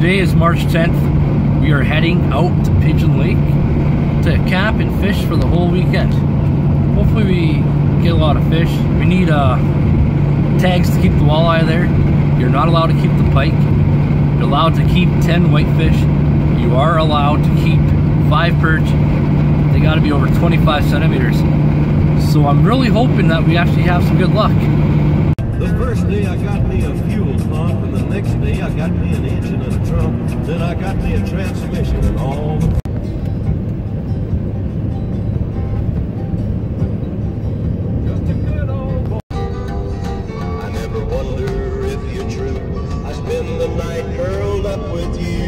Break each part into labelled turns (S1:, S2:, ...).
S1: Today is March 10th. We are heading out to Pigeon Lake to camp and fish for the whole weekend. Hopefully we get a lot of fish. We need uh, tags to keep the walleye there. You're not allowed to keep the pike. You're allowed to keep 10 whitefish. You are allowed to keep 5 perch. They gotta be over 25 centimeters. So I'm really hoping that we actually have some good luck.
S2: The first day I got me a fuel pump, and the next day I got me an engine. Me a transmission and all the. I never wonder if you're true. I spend the night curled up with you.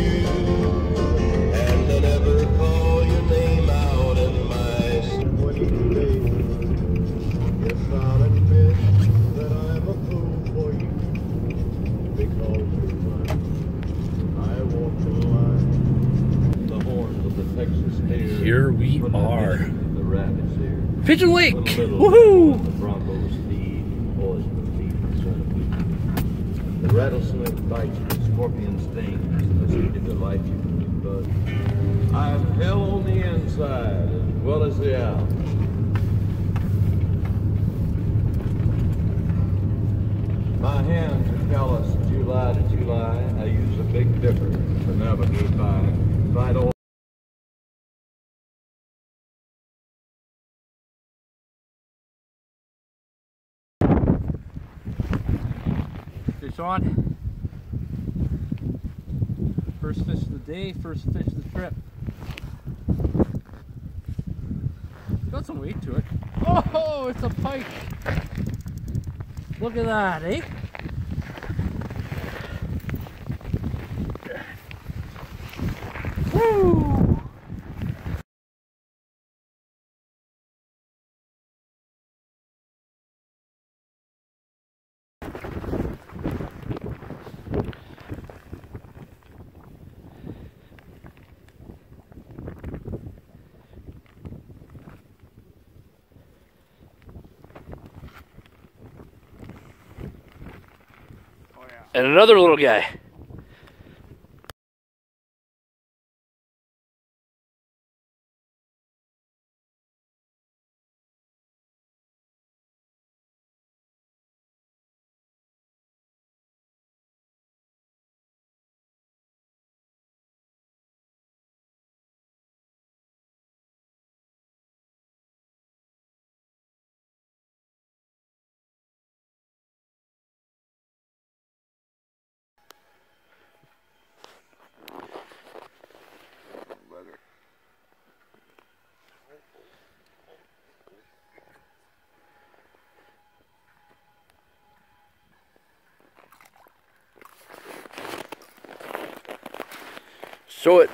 S1: We
S2: I
S1: are.
S2: visit The rabbits here.
S1: Pigeon Lake!
S2: When a little
S1: Woohoo!
S2: The Broncos feed, poison feed, centipede. The rattlesnake bites, the scorpion stings, the seed of the life you can bud. I'm hell on the inside as well as the out. My hands are callous July to July. I use a big dipper to navigate by. If
S1: Fish on. First fish of the day, first fish of the trip. Got some weight to it. Oh, it's a pike. Look at that, eh? Woo! And another little guy. Show it.